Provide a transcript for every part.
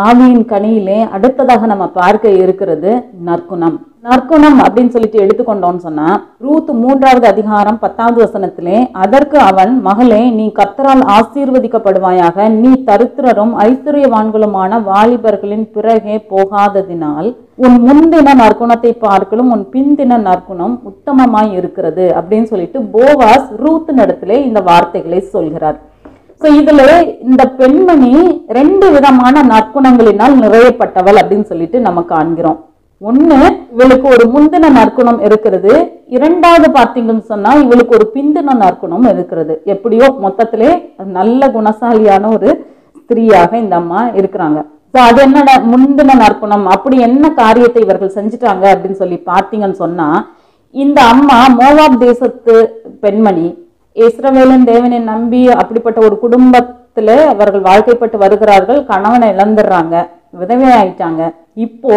ஆவியின் கனியிலே அடுத்ததாக நம்ம பார்க்க இருக்கிறது நற்குணம். நற்குணம் அப்படின்னு சொல்லிட்டு எடுத்துக்கொண்டோம்னு சொன்னா ரூத் மூன்றாவது அதிகாரம் பத்தாவது வசனத்திலே அதற்கு அவன் மகளே நீ கத்தரால் ஆசீர்வதிக்கப்படுவாயாக நீ தருத்திரரும் ஐஸ்வர்யவான்களுமான வாலிபர்களின் பிறகே போகாததினால் உன் முன்தின நற்குணத்தை பார்க்கலும் உன் பின்தின நற்குணம் உத்தமமாய் இருக்கிறது. அப்படின்னு சொல்லிட்டு போவாஸ் ரூத் நடத்திலே இந்த வார்த்தைகளை சொல்கிறார். இதுல இந்த பெண்மணி ரெண்டு விதமான நற்குணங்களினால் நிறையப்பட்டவள் அப்படின்னு சொல்லிட்டு நம்ம காண்கிறோம். ஒண்ணு இவளுக்கு ஒரு முந்தின நற்குணம் இருக்கிறது. இரண்டாவது பார்த்தீங்கன்னு சொன்னா இவளுக்கு ஒரு பிந்தின நற்குணம் இருக்கிறது. எப்படியோ மொத்தத்திலே நல்ல குணசாலியான ஒரு ஸ்திரீயாக இந்த அம்மா இருக்கிறாங்க. சோ அது என்னடா முந்தின நற்குணம்? அப்படி என்ன காரியத்தை இவர்கள் செஞ்சுட்டாங்க அப்படின்னு சொல்லி பார்த்தீங்கன்னு சொன்னா இந்த அம்மா மோவாப் தேசத்து பெண்மணி இஸ்ரவேலின் தேவனை நம்பி அப்படிப்பட்ட ஒரு குடும்பத்தில் அவர்கள் வாழ்க்கைப்பட்டு வருகிறார்கள் கணவனை இழந்துடுறாங்க விதவை ஆயிட்டாங்க இப்போ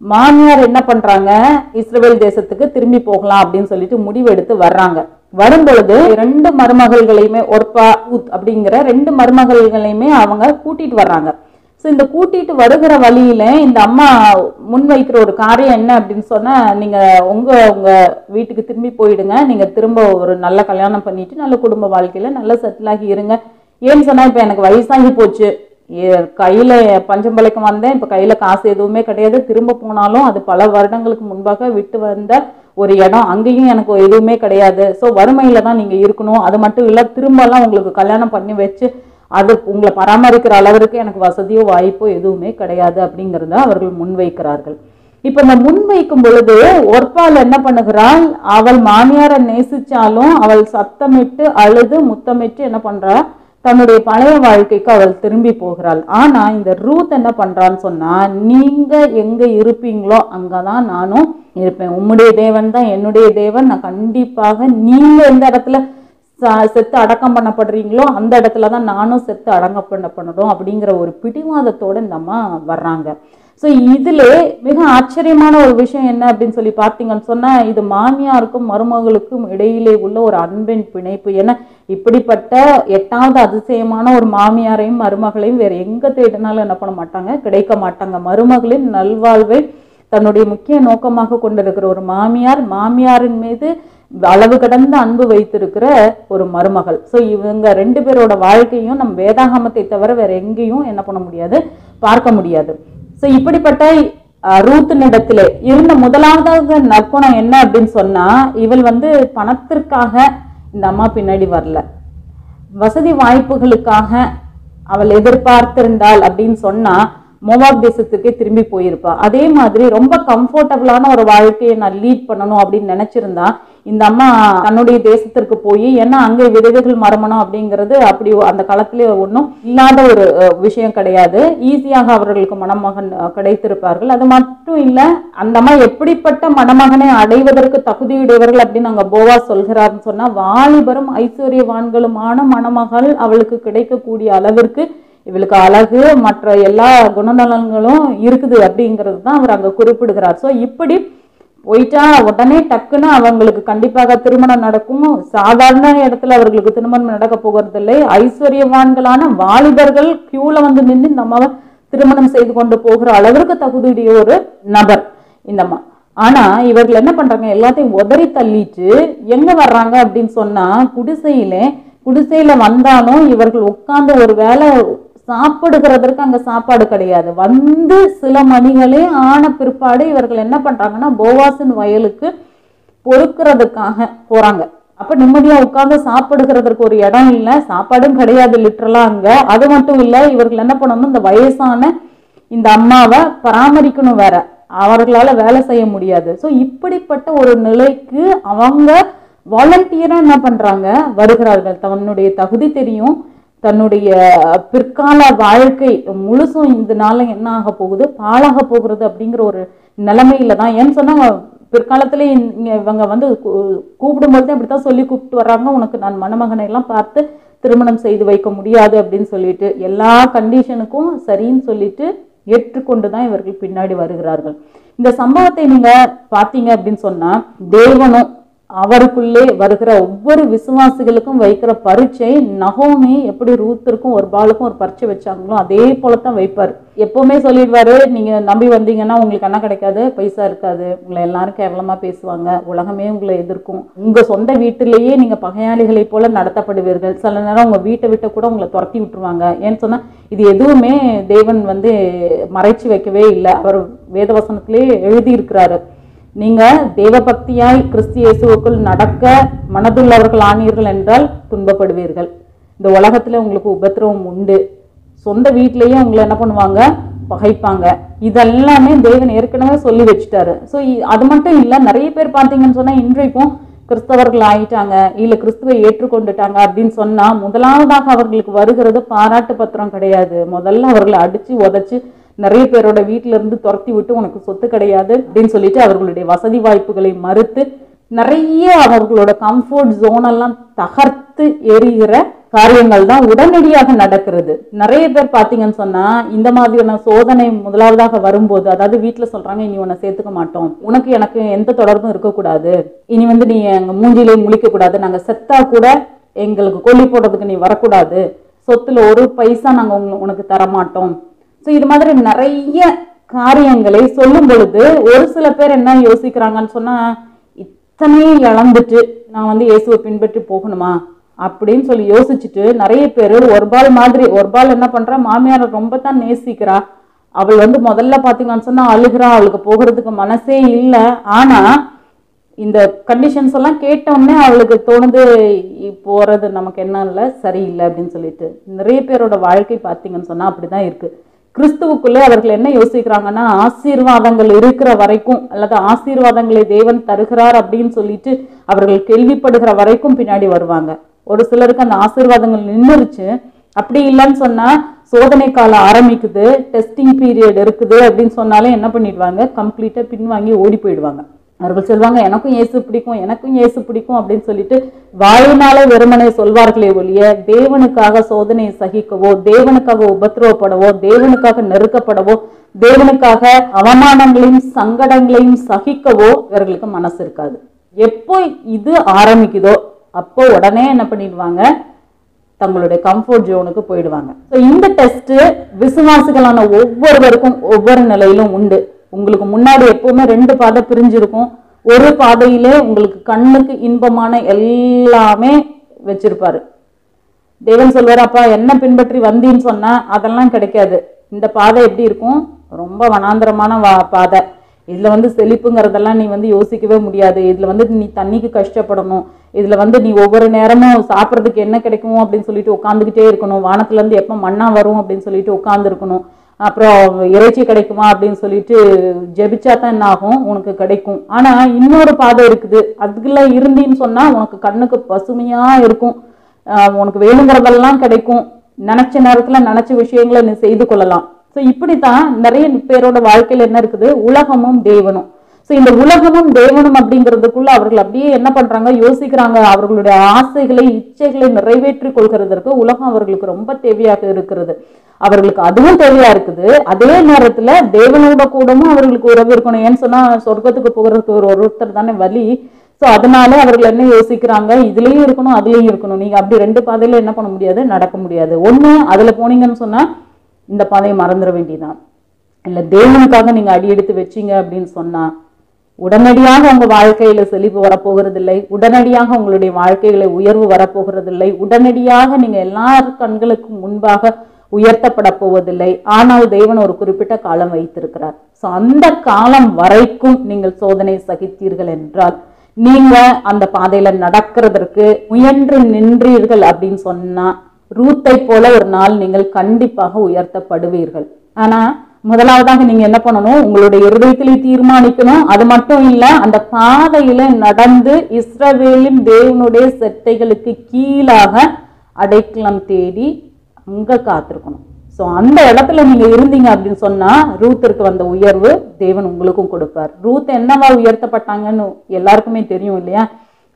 மாமியார் என்ன பண்றாங்க? இஸ்ரவேல் தேசத்துக்கு திரும்பி போகலாம் அப்படின்னு சொல்லிட்டு முடிவெடுத்து வர்றாங்க. வரும்பொழுது ரெண்டு மருமகள்களையுமே ஒர்பா உத் அப்படிங்கிற ரெண்டு மருமகள்களையுமே அவங்க கூட்டிட்டு வர்றாங்க. ஸோ இந்த கூட்டிட்டு வருகிற வழியில இந்த அம்மா முன்வைக்கிற ஒரு காரியம் என்ன அப்படின்னு சொன்னால் நீங்கள் உங்கள் உங்கள் வீட்டுக்கு திரும்பி போயிடுங்க. நீங்கள் திரும்ப ஒரு நல்ல கல்யாணம் பண்ணிட்டு நல்ல குடும்ப வாழ்க்கையில் நல்ல செட்டில் ஆகி இருங்க. ஏன்னு சொன்னால் இப்போ எனக்கு வயசாகி போச்சு. கையில் கையில வந்தேன். இப்போ கையில் காசு எதுவுமே கிடையாது. திரும்ப போனாலும் அது பல வருடங்களுக்கு முன்பாக விட்டு வந்த ஒரு இடம். அங்கேயும் எனக்கு எதுவுமே கிடையாது. ஸோ வறுமையில் தான் நீங்கள் இருக்கணும். அது மட்டும் இல்லை திரும்பலாம் உங்களுக்கு கல்யாணம் பண்ணி வச்சு அது உங்களை பராமரிக்கிற அளவிற்கு எனக்கு வசதியோ வாய்ப்போ எதுவுமே கிடையாது அப்படிங்கிறத அவர்கள் முன்வைக்கிறார்கள். இப்போ இந்த முன்வைக்கும் பொழுது ஒற்பால் என்ன பண்ணுகிறாள்? அவள் மாமியாரை நேசிச்சாலும் அவள் சத்தமிட்டு அழுது முத்தமிட்டு என்ன பண்ணுறாள் தன்னுடைய பழைய வாழ்க்கைக்கு அவள் திரும்பி போகிறாள். ஆனால் இந்த ரூத் என்ன பண்ணுறான்னு சொன்னால் நீங்கள் எங்கே இருப்பீங்களோ அங்கே தான் நானும் இருப்பேன். உம்முடைய தேவன் தான் என்னுடைய தேவன். நான் கண்டிப்பாக நீங்கள் எந்த இடத்துல செத்து அடக்கம் பண்ணப்படுறீங்களோ அந்த இடத்துல தான் நானும் செத்து அடக்கம் பண்ணப்படணும் அப்படிங்கிற ஒரு பிடிவாதத்தோடு இந்த அம்மா வர்றாங்க. ஸோ இதில் மிக ஆச்சரியமான ஒரு விஷயம் என்ன அப்படின்னு சொல்லி பார்த்தீங்கன்னு சொன்னால் இது மாமியாருக்கும் மருமகளுக்கும் இடையிலே உள்ள ஒரு அன்பின் பிணைப்பு. ஏன்னா இப்படிப்பட்ட எட்டாவது அதிசயமான ஒரு மாமியாரையும் மருமகளையும் வேறு எங்கே தேடினாலும் என்ன பண்ண மாட்டாங்க? கிடைக்க மாட்டாங்க. மருமகளின் நல்வாழ்வை தன்னுடைய முக்கிய நோக்கமாக கொண்டிருக்கிற ஒரு மாமியார் மாமியாரின் மீது அளவு கடந்த அன்பு வைத்திருக்கிற ஒரு மருமகள். ஸோ இவங்க ரெண்டு பேரோட வாழ்க்கையும் நம்ம வேதாகமத்தை தவிர வேற எங்கேயும் என்ன பண்ண முடியாது பார்க்க முடியாது. ஸோ இப்படிப்பட்ட ரூத்தினிடத்திலே இருந்த முதலாவதாக நற்குணம் என்ன அப்படின்னு சொன்னா இவள் வந்து பணத்திற்காக இந்த அம்மா பின்னாடி வரல. வசதி வாய்ப்புகளுக்காக அவள் எதிர்பார்த்திருந்தாள் அப்படின்னு சொன்னா மோவாப் தேசத்துக்கே திரும்பி போயிருப்பா. அதே மாதிரி ரொம்ப கம்ஃபர்டபுளான ஒரு வாழ்க்கையை நான் லீட் பண்ணணும் அப்படின்னு நினைச்சிருந்தா இந்த அம்மா தன்னுடைய தேசத்திற்கு போய் ஏன்னா அங்கே விதவைகள் மரமணம்? அப்படிங்கிறது அப்படி அந்த காலத்திலே ஒன்றும் இல்லாத ஒரு விஷயம் கிடையாது. ஈஸியாக அவர்களுக்கு மணமகன் கிடைத்திருப்பார்கள். அது மட்டும் இல்லை அந்த அம்மா எப்படிப்பட்ட மணமகனை அடைவதற்கு தகுதியுடையவர்கள் அப்படின்னு அங்கே போவா சொல்கிறார்னு சொன்னால் வாலிபரும் ஐஸ்வர்யவான்களுமான மணமகள் அவளுக்கு கிடைக்கக்கூடிய அளவிற்கு இவளுக்கு அழகு மற்ற எல்லா குணநலன்களும் இருக்குது அப்படிங்கிறது தான் அவர் அங்கே குறிப்பிடுகிறார். ஸோ இப்படி போயிட்டா உடனே டக்குன்னு அவங்களுக்கு கண்டிப்பாக திருமணம் நடக்கும். சாதாரண இடத்துல அவர்களுக்கு திருமணம் நடக்க போகிறது இல்லை ஐஸ்வர்யவான்களான வாலிபர்கள் கியூல வந்து நின்று நம்ம திருமணம் செய்து கொண்டு போகிற அளவிற்கு தகுதியுடைய ஒரு நபர் இந்தம்மா ஆனா இவர்கள் என்ன பண்றாங்க? எல்லாத்தையும் உதறி தள்ளிட்டு எங்க வர்றாங்க அப்படின்னு சொன்னா குடிசையிலே குடிசையில வந்தாலும் இவர்கள் உட்கார்ந்து ஒரு வேலை சாப்பிடுகிறதற்கு அங்க சாப்பாடு கிடையாது. வந்து சில மணிகளே ஆன பிற்பாடு இவர்கள் என்ன பண்றாங்கன்னா போவாசின் வயலுக்கு பொறுக்கிறதுக்காக போறாங்க. அப்ப நிம்மதியா உட்கார்ந்து சாப்பிடுகிறதற்கு ஒரு இடம் இல்லை சாப்பாடும் கிடையாது லிட்டரலா அங்க. அது மட்டும் இல்ல இவர்கள் என்ன பண்ணணும் இந்த வயசான இந்த அம்மாவை பராமரிக்கணும் வேற. அவர்களால வேலை செய்ய முடியாது. ஸோ இப்படிப்பட்ட ஒரு நிலைக்கு அவங்க வாலண்டியரா என்ன பண்றாங்க? வருகிறார்கள். தன்னுடைய தகுதி தெரியும். தன்னுடைய பிற்கால வாழ்க்கை முழுசும் இதனால என்ன ஆக போகுது? பாழாக போகிறது அப்படிங்கிற ஒரு நிலைமையில தான். ஏன்னு சொன்னா பிற்காலத்துல இங்க இவங்க வந்து கூ- கூப்பிடும்போது அப்படித்தான் சொல்லி கூப்பிட்டு வர்றாங்க. உனக்கு நான் மணமகனை எல்லாம் பார்த்து திருமணம் செய்து வைக்க முடியாது அப்படின்னு சொல்லிட்டு எல்லா கண்டிஷனுக்கும் சரின்னு சொல்லிட்டு ஏற்றுக்கொண்டு தான் இவர்கள் பின்னாடி வருகிறார்கள். இந்த சம்பவத்தை நீங்க பார்த்தீங்க அப்படின்னு சொன்னா தேவனும் அவருக்குள்ளே வருகிற ஒவ்வொரு விசுவாசிகளுக்கும் வைக்கிற பரீட்சை நகோமி எப்படி ரூத்திற்கும் ஒரு பாலுக்கும் ஒரு பரீட்சை வச்சாங்களோ அதே போல தான் வைப்பார். எப்பவுமே சொல்லிடுவாரு நீங்க நம்பி வந்தீங்கன்னா உங்களுக்கு என்ன கிடைக்காது பைசா இருக்காது உங்களை எல்லாரும் கேவலமா பேசுவாங்க உலகமே உங்களை எதிர்க்கும். உங்க சொந்த வீட்டிலேயே நீங்க பகையாளிகளை போல நடத்தப்படுவீர்கள். சில நேரம் உங்க வீட்டை விட்டு கூட உங்களை துரத்தி விட்டுருவாங்க. ஏன்னு சொன்னா இது எதுவுமே தேவன் வந்து மறைச்சு வைக்கவே இல்லை. அவர் வேதவசனத்திலே எழுதியிருக்கிறாரு. நீங்கள் தேவபக்தியாய் கிறிஸ்து இயேசுவுக்குள் நடக்க மனதுள்ளவர்கள் ஆனீர்கள் என்றால் துன்பப்படுவீர்கள். இந்த உலகத்தில் உங்களுக்கு உபத்திரவம் உண்டு. சொந்த வீட்டிலேயே உங்களை என்ன பண்ணுவாங்க? பகைப்பாங்க. இதெல்லாமே தேவன் ஏற்கனவே சொல்லி வச்சுட்டாரு. ஸோ அது மட்டும் இல்லை நிறைய பேர் பார்த்தீங்கன்னு சொன்னால் இன்றைக்கும் கிறிஸ்தவர்கள் ஆயிட்டாங்க இல்லை கிறிஸ்துவை ஏற்றுக்கொண்டுட்டாங்க அப்படின்னு சொன்னால் முதலாவதாக அவர்களுக்கு வருகிறது பாராட்டு பத்திரம் கிடையாது. முதல்ல அவர்களை அடித்து உதச்சி நிறைய பேரோட வீட்டில இருந்து துரத்தி விட்டு உனக்கு சொத்து கிடையாது அப்படின்னு சொல்லிட்டு அவர்களுடைய வசதி வாய்ப்புகளை மறுத்து நிறைய அவர்களோட கம்ஃபர்ட் ஜோன் எல்லாம் தகர்த்து எரிகிற காரியங்கள் தான் உடனடியாக நடக்கிறது. நிறைய பேர் பார்த்தீங்கன்னு சொன்னா இந்த மாதிரியான சோதனை முதலாவதாக வரும்போது அதாவது வீட்டுல சொல்றாங்க இனி உன்னை சேர்த்துக்க மாட்டோம். உனக்கு எனக்கு எந்த தொடர்பும் இருக்கக்கூடாது. இனி வந்து நீ எங்க மூஞ்சிலே முழிக்க கூடாது நாங்க செத்தா கூட எங்களுக்கு கொல்லி போடுறதுக்கு நீ வரக்கூடாது. சொத்துல ஒரு பைசா நாங்க உனக்கு தர மாட்டோம் ஸோ இது மாதிரி நிறைய காரியங்களை சொல்லும் பொழுது ஒரு சில பேர் என்ன யோசிக்கிறாங்கன்னு சொன்னால் இத்தனையும் இழந்துட்டு நான் வந்து இயேசுவை பின்பற்றி போகணுமா? அப்படின்னு சொல்லி யோசிச்சுட்டு நிறைய பேர் ஒரு பால் மாதிரி ஒரு பால் என்ன பண்ணுறா மாமியாரை ரொம்ப தான் நேசிக்கிறா. அவள் வந்து முதல்ல பார்த்தீங்கன்னு சொன்னால் அழுகிறா அவளுக்கு போகிறதுக்கு மனசே இல்லை. ஆனால் இந்த கண்டிஷன்ஸ் எல்லாம் கேட்டோடனே அவளுக்கு தோணுது போகிறது நமக்கு என்ன இல்லை சரியில்லை அப்படின்னு சொல்லிட்டு. நிறைய பேரோட வாழ்க்கை பார்த்தீங்கன்னு சொன்னால் அப்படி தான் இருக்குது கிறிஸ்துவுக்குள்ளே அவர்கள் என்ன யோசிக்கிறாங்கன்னா ஆசீர்வாதங்கள் இருக்கிற வரைக்கும் அல்லது ஆசீர்வாதங்களை தேவன் தருகிறார் அப்படின்னு சொல்லிட்டு அவர்கள் கேள்விப்படுகிற வரைக்கும் பின்னாடி வருவாங்க. ஒரு சிலருக்கு அந்த ஆசீர்வாதங்கள் நின்றுருச்சு அப்படி இல்லைன்னு சொன்னால் சோதனை காலம் ஆரம்பிக்குது டெஸ்டிங் பீரியட் இருக்குது அப்படின்னு சொன்னாலே என்ன பண்ணிடுவாங்க? கம்ப்ளீட்டாக பின்வாங்கி ஓடி போயிடுவாங்க. அவர்கள் சொல்வாங்க எனக்கும் இயேசு பிடிக்கும் எனக்கும் இயேசு பிடிக்கும் அப்படின்னு சொல்லிட்டு வாயினாலே வெறுமனை சொல்வார்களே ஒழிய தேவனுக்காக சோதனையை சகிக்கவோ தேவனுக்காக உபத்திரவப்படவோ தேவனுக்காக நெருக்கப்படவோ தேவனுக்காக அவமானங்களையும் சங்கடங்களையும் சகிக்கவோ இவர்களுக்கு மனசு இருக்காது. எப்போ இது ஆரம்பிக்குதோ அப்போ உடனே என்ன பண்ணிடுவாங்க? தங்களுடைய கம்ஃபர்ட் ஜோனுக்கு போயிடுவாங்க. ஸோ இந்த டெஸ்ட்டு விசுவாசிகளான ஒவ்வொருவருக்கும் ஒவ்வொரு நிலையிலும் உண்டு. உங்களுக்கு முன்னாடி எப்பவுமே ரெண்டு பாதை பிரிஞ்சிருக்கும். ஒரு பாதையிலே உங்களுக்கு கண்ணுக்கு இன்பமான எல்லாமே வச்சிருப்பாரு. தேவன் சொல்வார் அப்பா என்ன பின்பற்றி வந்தீன்னு சொன்னா அதெல்லாம் கிடைக்காது. இந்த பாதை எப்படி இருக்கும்? ரொம்ப வனாந்தரமான வா- பாதை. இதில் வந்து செழிப்புங்கிறதெல்லாம் நீ வந்து யோசிக்கவே முடியாது. இதில் வந்து நீ தண்ணிக்கு கஷ்டப்படணும். இதில் வந்து நீ ஒவ்வொரு நேரமும் சாப்பிட்றதுக்கு என்ன கிடைக்கும் அப்படின்னு சொல்லிட்டு உட்காந்துக்கிட்டே இருக்கணும். வானத்துலேருந்து எப்போ மண்ணா வரும் அப்படின்னு சொல்லிட்டு உட்காந்துருக்கணும் அப்புறம் இறைச்சி கிடைக்குமா அப்படின்னு சொல்லிட்டு ஜெபிச்சா தான் என்ன ஆகும் உனக்கு கிடைக்கும். ஆனால் இன்னொரு பாதை இருக்குது. அதுக்குள்ள இருந்தீன்னு சொன்னால் உனக்கு கண்ணுக்கு பசுமையாக இருக்கும். உனக்கு வேணுங்கிறதெல்லாம் கிடைக்கும். நினச்ச நேரத்தில் நினச்ச விஷயங்களை நீ செய்து கொள்ளலாம். ஸோ இப்படி தான் நிறைய பேரோட வாழ்க்கையில் என்ன இருக்குது? உலகமும் தேவனும். ஸோ இந்த உலகமும் தேவனும் அப்படிங்கிறதுக்குள்ள அவர்கள் அப்படியே என்ன பண்ணுறாங்க யோசிக்கிறாங்க. அவர்களுடைய ஆசைகளை இச்சைகளை நிறைவேற்றிக் கொள்கிறதற்கு உலகம் அவர்களுக்கு ரொம்ப தேவையாக இருக்கிறது. அவர்களுக்கு அதுவும் தேவையா இருக்குது. அதே நேரத்துல தேவனோட கூடமும் அவர்களுக்கு உறவு இருக்கணும். ஏன்னு சொன்னா சொர்க்கத்துக்கு போகிறதுக்கு ஒரு ஒருத்தர் தானே வழி. ஸோ அதனால அவர்கள் என்ன யோசிக்கிறாங்க? இதுலயும் இருக்கணும் அதுலயும் இருக்கணும். நீங்க அப்படி ரெண்டு பாதையில என்ன பண்ண முடியாது? நடக்க முடியாது. ஒண்ணு அதுல போனீங்கன்னு சொன்னா இந்த பாதையை மறந்துட வேண்டியதான் இல்ல தேவனுக்காக நீங்க அடி எடுத்து வச்சீங்க அப்படின்னு சொன்னா உடனடியாக உங்க வாழ்க்கையில செழிப்பு வரப்போகிறதில்லை. உடனடியாக உங்களுடைய வாழ்க்கைகளை உயர்வு வரப்போகிறதில்லை. உடனடியாக நீங்க எல்லார் கண்களுக்கும் முன்பாக உயர்த்தப்பட போவதில்லை ஆனால் தேவன் ஒரு குறிப்பிட்ட காலம் வைத்திருக்கிறார். ஸோ அந்த காலம் வரைக்கும் நீங்கள் சோதனை சகித்தீர்கள் என்றால் நீங்க அந்த பாதையில நடக்கிறதற்கு முயன்று நின்றீர்கள் அப்படின்னு சொன்னா ரூத்தை போல ஒரு நாள் நீங்கள் கண்டிப்பாக உயர்த்தப்படுவீர்கள். ஆனா முதலாவதாக நீங்க என்ன பண்ணணும்? உங்களுடைய இருதயத்திலே தீர்மானிக்கணும். அது மட்டும் இல்ல அந்த பாதையில நடந்து இஸ்ரவேலின் தேவனுடைய செட்டைகளுக்கு கீழாக அடைக்கலம் தேடி அங்கே காத்திருக்கணும். ஸோ அந்த இடத்துல நீங்கள் இருந்தீங்க அப்படின்னு சொன்னால் ரூத்திற்கு வந்த உயர்வு தேவன் உங்களுக்கும் கொடுப்பார். ரூத் என்னவா உயர்த்தப்பட்டாங்கன்னு எல்லாருக்குமே தெரியும் இல்லையா?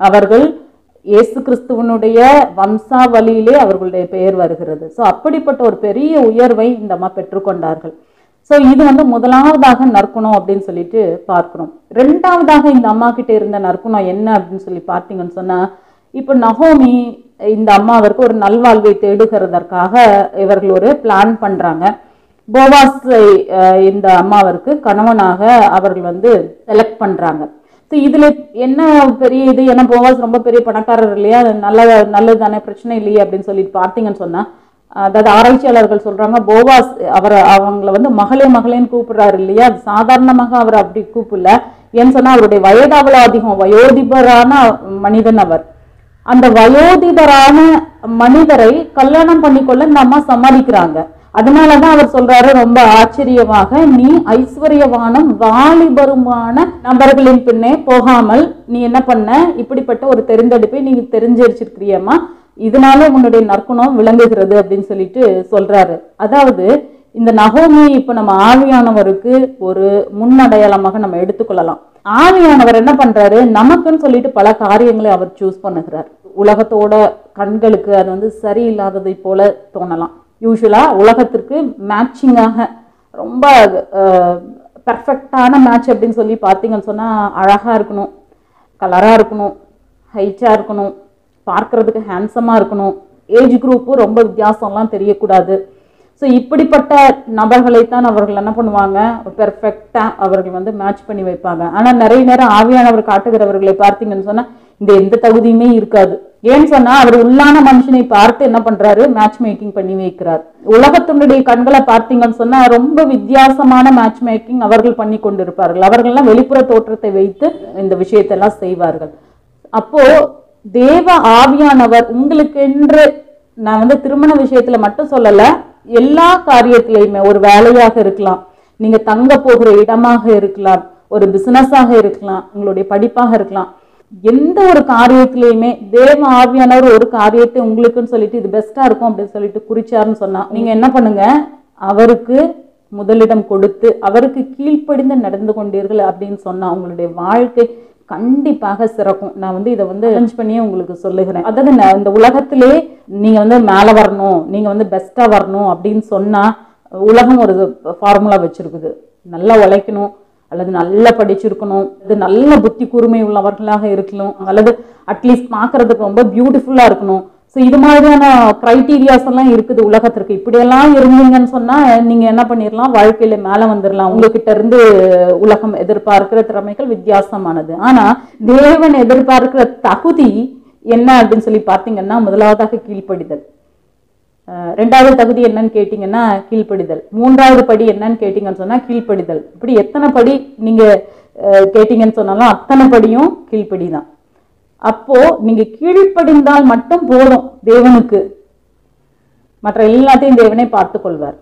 அவர்கள் இயேசு கிறிஸ்துவனுடைய வம்சாவளியிலே அவர்களுடைய பெயர் வருகிறது. ஸோ அப்படிப்பட்ட ஒரு பெரிய உயர்வை இந்த அம்மா பெற்றுக்கொண்டார்கள். ஸோ இது வந்து முதலாவதாக நற்குணம் அப்படின்னு சொல்லிட்டு பார்க்கணும் ரெண்டாவதாக இந்த அம்மா கிட்டே இருந்த நற்குணம் என்ன அப்படின்னு சொல்லி பார்த்தீங்கன்னு சொன்னால் இப்போ நகோமி இந்த அம்மாவிற்கு ஒரு நல்வாழ்வை தேடுகிறதற்காக இவர்கள் ஒரு பிளான் பண்ணுறாங்க போவாஸை இந்த அம்மாவிற்கு கணவனாக அவர்கள் வந்து செலக்ட் பண்ணுறாங்க ஸோ இதில் என்ன பெரிய இது? ஏன்னா போவாஸ் ரொம்ப பெரிய பணக்காரர் இல்லையா? அது நல்ல நல்லது தானே பிரச்சனை இல்லையே அப்படின்னு சொல்லிட்டு பார்த்தீங்கன்னு சொன்னால் அதாவது ஆராய்ச்சியாளர்கள் சொல்கிறாங்க போவாஸ் அவரை அவங்கள வந்து மகளே மகளேன்னு கூப்பிடுறாரு இல்லையா? அது சாதாரணமாக அவர் அப்படி கூப்பிடல. ஏன்னு சொன்னால் அவருடைய வயது அவ்வளோ அதிகம். வயோதிபரான மனிதன் அவர். அந்த வயோதிபரான மனிதரை கல்யாணம் பண்ணிக்கொள்ள இந்த அம்மா சமாளிக்கிறாங்க அதனாலதான் அவர் சொல்றாரு ரொம்ப ஆச்சரியமாக நீ ஐஸ்வர்யவானும் வாலிபருமான நபர்களின் பின்னே போகாமல் நீ என்ன பண்ண? இப்படிப்பட்ட ஒரு தெரிந்தெடுப்பை நீ தெரிஞ்சரிச்சிருக்கிறியம்மா இதனால உன்னுடைய நற்குணம் விளங்குகிறது அப்படின்னு சொல்லிட்டு சொல்றாரு. அதாவது இந்த நகோமியை இப்ப நம்ம ஆவியானவருக்கு ஒரு முன்னடையாளமாக நம்ம எடுத்துக்கொள்ளலாம். ஆவியானவர் என்ன பண்றாரு? நமக்குன்னு சொல்லிட்டு பல காரியங்களை அவர் சூஸ் பண்ணுகிறார். உலகத்தோட கண்களுக்கு அது வந்து சரியில்லாததை போல தோணலாம். யூஸ்வலாக உலகத்திற்கு மேட்சிங்காக ரொம்ப பர்ஃபெக்டான மேட்ச் அப்படின்னு சொல்லி பார்த்தீங்கன்னு சொன்னால் அழகாக இருக்கணும் கலராக இருக்கணும் ஹைட்டாக இருக்கணும் பார்க்கறதுக்கு ஹேண்ட்ஸமாக இருக்கணும். ஏஜ் குரூப்பும் ரொம்ப வித்தியாசம்லாம் தெரியக்கூடாது. ஸோ இப்படிப்பட்ட நபர்களைத்தான் அவர்கள் என்ன பண்ணுவாங்க? பெர்ஃபெக்டாக அவர்கள் வந்து மேட்ச் பண்ணி வைப்பாங்க. ஆனால் நிறைய நேரம் ஆவியானவர் காட்டுகிறவர்களை பார்த்தீங்கன்னு சொன்னால் இந்த எந்த தகுதியுமே இருக்காது. ஏன்னு சொன்னா அவர் உள்ளான மனுஷனை பார்த்து என்ன பண்றாரு? மேட்ச் மேக்கிங் பண்ணி வைக்கிறார். உலகத்தினுடைய கண்களை பார்த்தீங்கன்னு சொன்னா ரொம்ப வித்தியாசமான மேட்ச் மேக்கிங் அவர்கள் பண்ணி கொண்டிருப்பார்கள். அவர்கள்லாம் வெளிப்புற தோற்றத்தை வைத்து இந்த விஷயத்தெல்லாம் செய்வார்கள். அப்போ தேவ ஆவியானவர் உங்களுக்கென்று நான் வந்து திருமண விஷயத்துல மட்டும் சொல்லல எல்லா காரியத்திலையுமே ஒரு வேலையாக இருக்கலாம். நீங்கள் தங்க போகிற இடமாக இருக்கலாம். ஒரு பிஸ்னஸாக இருக்கலாம். உங்களுடைய படிப்பாக இருக்கலாம். எந்த ஒரு காரியத்திலையுமே தேவ ஆவியானவர் ஒரு காரியத்தை உங்களுக்குன்னு சொல்லிட்டு இது பெஸ்ட்டாக இருக்கும் அப்படின்னு சொல்லிட்டு குறிச்சாருன்னு சொன்னால் நீங்கள் என்ன பண்ணுங்க? அவருக்கு முதலிடம் கொடுத்து அவருக்கு கீழ்ப்படிந்து நடந்து கொண்டீர்கள் அப்படின்னு சொன்னால் உங்களுடைய வாழ்க்கை கண்டிப்பாக சிறக்கும். நான் வந்து இதை வந்து அரேஞ்ச் பண்ணியே உங்களுக்கு சொல்லுகிறேன். அதாவது நான் இந்த உலகத்திலே நீங்கள் வந்து மேலே வரணும் நீங்கள் வந்து பெஸ்ட்டாக வரணும் அப்படின்னு சொன்னால் உலகம் ஒரு ஃபார்முலா வச்சுருக்குது. நல்லா உழைக்கணும் அல்லது நல்லா படிச்சிருக்கணும் அது நல்ல புத்தி கூர்மை உள்ளவர்களாக இருக்கணும் அல்லது அட்லீஸ்ட் பார்க்கறதுக்கு ரொம்ப பியூட்டிஃபுல்லாக இருக்கணும். ஸோ இது மாதிரியான க்ரைட்டீரியாஸ் எல்லாம் இருக்குது உலகத்திற்கு. இப்படியெல்லாம் இருந்தீங்கன்னு சொன்னால் நீங்கள் என்ன பண்ணிடலாம் வாழ்க்கையில் மேலே வந்துடலாம் உங்ககிட்ட இருந்து உலகம் எதிர்பார்க்கிற திறமைகள் வித்தியாசமானது. ஆனால் தேவன் எதிர்பார்க்கிற தகுதி என்ன அப்படின்னு சொல்லி பார்த்தீங்கன்னா முதலாவதாக கீழ்ப்படிதல். ரெண்டாவது தகுதி என்னன்னு கேட்டிங்கன்னா கீழ்ப்படிதல். மூன்றாவது படி என்னன்னு கேட்டிங்கன்னு சொன்னால் கீழ்ப்படிதல். இப்படி எத்தனை படி நீங்கள் கேட்டிங்கன்னு சொன்னாலும் அத்தனை படியும் கீழ்ப்படி தான் அப்போ நீங்க கீழ்ப்படிந்தால் மட்டும் போதும் தேவனுக்கு. மற்ற எல்லாத்தையும் தேவனே பார்த்து கொள்வார்.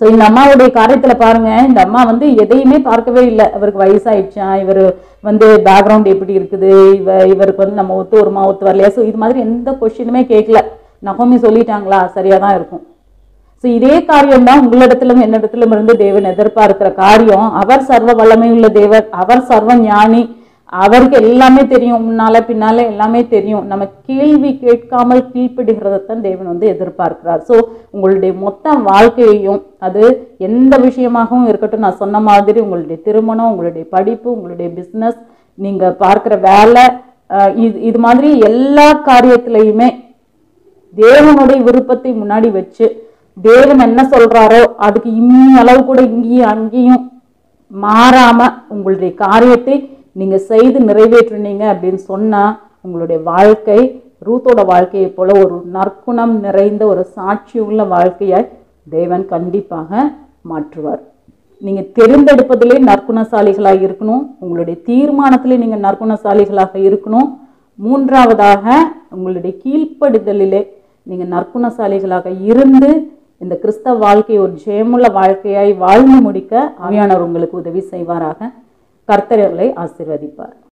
ஸோ இந்த அம்மாவுடைய காரியத்தில் பாருங்க இந்த அம்மா வந்து எதையுமே பார்க்கவே இல்லை. இவருக்கு வயசாயிடுச்சா? இவர் வந்து பேக்ரவுண்ட் எப்படி இருக்குது? இவ இவருக்கு வந்து நம்ம ஒத்து வருமா ஒத்து வரலையா? ஸோ இது மாதிரி எந்த கொஷினுமே கேட்கல. நகோமி சொல்லிட்டாங்களா? சரியாக தான் இருக்கும். ஸோ இதே காரியம் தான் உங்களிடத்திலும் என்னிடத்திலும் இருந்து தேவன் எதிர்பார்க்கிற காரியம். அவர் சர்வ வல்லமை உள்ள தேவர் அவர் சர்வ ஞானி. அவருக்கு எல்லாமே தெரியும் முன்னால பின்னால எல்லாமே தெரியும். நம்ம கேள்வி கேட்காமல் கீழ்ப்படுகிறதான் தேவன் வந்து எதிர்பார்க்கிறார். ஸோ உங்களுடைய மொத்த வாழ்க்கையையும் அது எந்த விஷயமாகவும் இருக்கட்டும் நான் சொன்ன மாதிரி உங்களுடைய திருமணம் உங்களுடைய படிப்பு உங்களுடைய பிஸ்னஸ் நீங்கள் பார்க்குற வேலை இது இது மாதிரி எல்லா காரியத்திலையுமே தேவனுடைய விருப்பத்தை முன்னாடி வச்சு தேவன் என்ன சொல்கிறாரோ அதுக்கு இன்னும் அளவு கூட இங்கேயும் அங்கேயும் மாறாமல் உங்களுடைய காரியத்தை நீங்கள் செய்து நிறைவேற்றினீங்க அப்படின்னு சொன்னால் உங்களுடைய வாழ்க்கை ரூத்தோட வாழ்க்கையை போல் ஒரு நற்குணம் நிறைந்த ஒரு சாட்சி உள்ள வாழ்க்கையை தேவன் கண்டிப்பாக மாற்றுவார். நீங்கள் தெரிந்தெடுப்பதிலே நற்குணசாலிகளாக இருக்கணும். உங்களுடைய தீர்மானத்திலே நீங்கள் நற்குணசாலிகளாக இருக்கணும். மூன்றாவதாக உங்களுடைய கீழ்ப்படுதலிலே நீங்கள் நற்குணசாலிகளாக இருந்து இந்த கிறிஸ்தவ வாழ்க்கையை ஒரு ஜெயமுள்ள வாழ்க்கையாய் வாழ்ந்து முடிக்க ஆவியானவர் உங்களுக்கு உதவி செய்வாராக. கர்த்தர்களை ஆசிர்வதிப்பார்.